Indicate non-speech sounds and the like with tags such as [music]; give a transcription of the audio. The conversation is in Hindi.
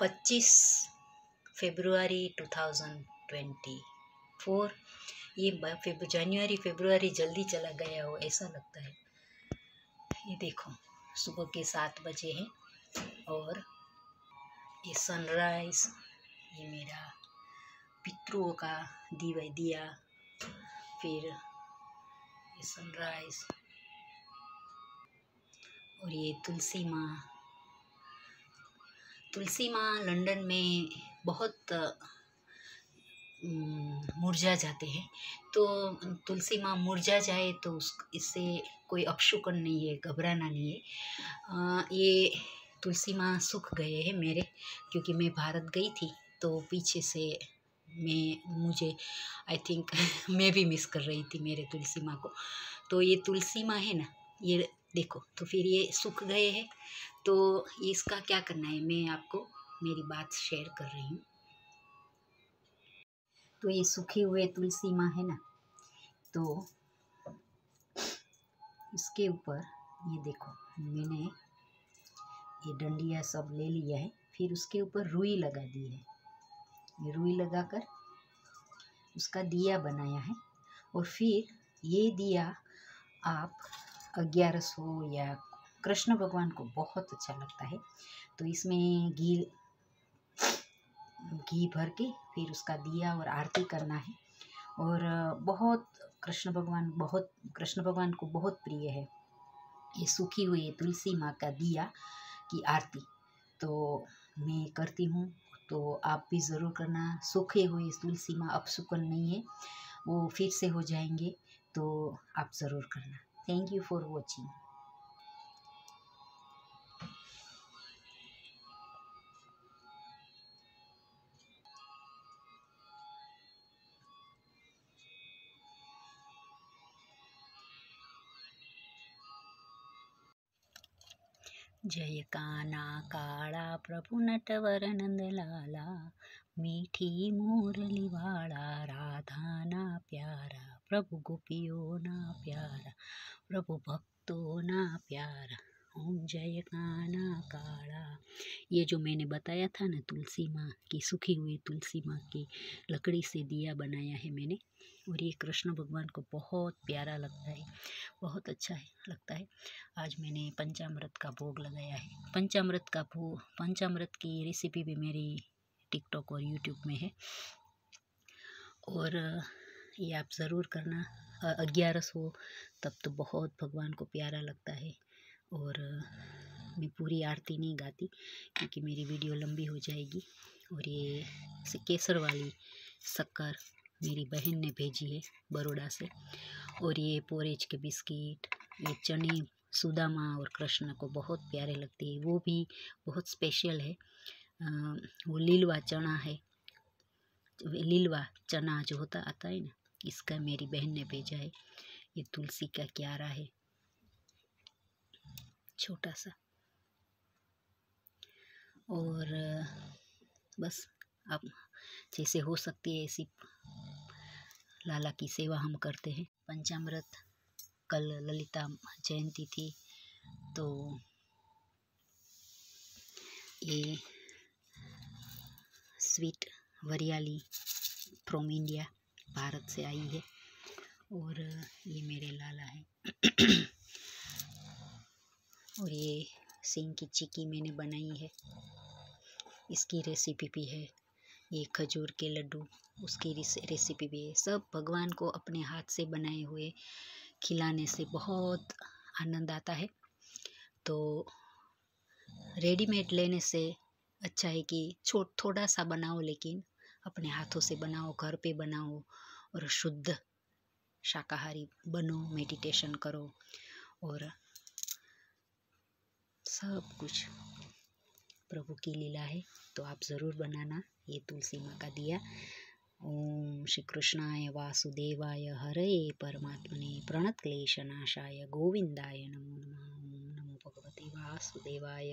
पच्चीस February two thousand twenty four. ये जनवरी, फेब्रुआरी जल्दी चला गया हो, ऐसा लगता है। ये देखो, सुबह के सात बजे हैं और ये सनराइज़ ये मेरा पितरों का दीवा, दिया। फिर ये सनराइज़ और ये तुलसी माँ तुलसी माँ लंदन में बहुत मुरझा जाते हैं। तो तुलसी माँ मुरझा जाए तो उस इससे कोई अपशुकन नहीं है घबराना नहीं है। आ, ये तुलसी माँ सूख गए हैं मेरे क्योंकि मैं भारत गई थी तो पीछे से मैं मुझे आई थिंक [laughs] मैं भी मिस कर रही थी मेरे तुलसी माँ को। तो ये तुलसी माँ है ना ये देखो तो फिर ये सूख गए हैं। तो इसका क्या करना है, मैं आपको मेरी बात शेयर कर रही हूँ। तो ये सूखे हुए तुलसी माँ है ना तो इसके ऊपर ये देखो, मैंने ये डंडिया सब ले लिया है, फिर उसके ऊपर रुई लगा दी है। ये रुई लगाकर उसका दिया बनाया है और फिर ये दिया आप ग्यारह हो या कृष्ण भगवान को बहुत अच्छा लगता है। तो इसमें घी घी भर के फिर उसका दिया और आरती करना है। और बहुत कृष्ण भगवान, बहुत, कृष्ण भगवान को बहुत प्रिय है। ये सूखी हुई तुलसी माँ का दिया की आरती। तो मैं करती हूँ तो आप भी ज़रूर करना। सूखे हुए तुलसी माँ अपसुकन नहीं है, वो फिर से हो जाएँगे तो आप ज़रूर करना। थैंक यू फॉर वॉचिंग जय काना काला, प्रभु नटवर नंद लाला, मीठी मुरली वाला राधा ना प्यारा। प्रभु गोपियों ना प्यारा, प्रभु भक्तों ना प्यारा, ओम जय काना काला। ये जो मैंने बताया था ना तुलसी माँ की, सूखी हुई तुलसी माँ की लकड़ी से दिया बनाया है मैंने, और ये कृष्ण भगवान को बहुत प्यारा लगता है, बहुत अच्छा है, लगता है। आज मैंने पंचामृत का भोग लगाया है। पंचामृत का भोग पंचामृत की रेसिपी भी मेरी टिकटॉक और यूट्यूब में है। और ये आप ज़रूर करना। ग्यारह हो, तब तो बहुत भगवान को प्यारा लगता है। और, मैं पूरी आरती नहीं गाती, क्योंकि मेरी वीडियो लंबी हो जाएगी। और ये केसर वाली शक्कर मेरी बहन ने भेजी है बड़ोड़ा से। और ये पोरेज के बिस्किट, ये चने, सुदामा और कृष्ण को बहुत प्यारे लगते हैं। वो भी बहुत स्पेशल है। वो लीलवा चना है। लीलवा चना जो होता, आता है ना इसका मेरी बहन ने भेजा है। ये तुलसी का क्यारा है। छोटा सा। और, बस, अब जैसे हो सकती है ऐसी लाला की सेवा हम करते हैं। पंचामृत, कल ललिता जयंती थी तो ये sweet variyali from India Bharat से आई है और ये मेरे लाला हैं। और ये सिंह की चिक्की मैंने बनाई है। इसकी रेसिपी भी है। ये खजूर के लड्डू, उसकी रेसिपी भी है। सब भगवान को अपने हाथ से बनाए हुए खिलाने से बहुत आनंद आता है। तो रेडीमेड लेने से अच्छा है कि छोट थोड़ा सा बनाओ लेकिन अपने हाथों से बनाओ, घर पे बनाओ और शुद्ध शाकाहारी बनो मेडिटेशन करो और सब कुछ प्रभु की लीला है तो आप ज़रूर बनाना। ये तुलसी माँ का दिया। ओम श्री कृष्णाय वासुदेवाय। हरये परमात्मने प्रणतक्लेशनाशाय। गोविंदाय नमो नमः। नमो भगवते वासुदेवाय।